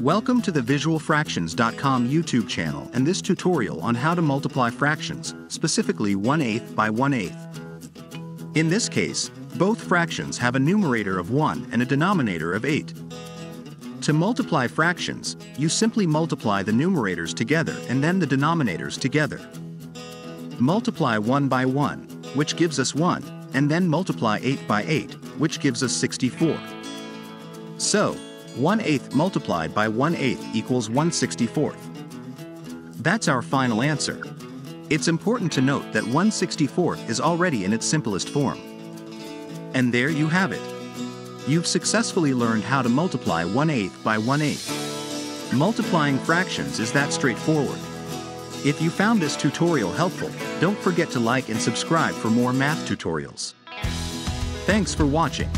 Welcome to the visualfractions.com YouTube channel and this tutorial on how to multiply fractions, specifically 1 8 by 1 8 In this case, both fractions have a numerator of 1 and a denominator of 8. To multiply fractions, you simply multiply the numerators together and then the denominators together. Multiply 1 by 1, which gives us 1, and then multiply 8 by 8, which gives us 64. So, 1 8 multiplied by 1 8 equals 1 64th. That's our final answer. It's important to note that 1 64th is already in its simplest form. And there you have it. You've successfully learned how to multiply 1 8 by 1 8. Multiplying fractions is that straightforward. If you found this tutorial helpful, don't forget to like and subscribe for more math tutorials. Thanks for watching.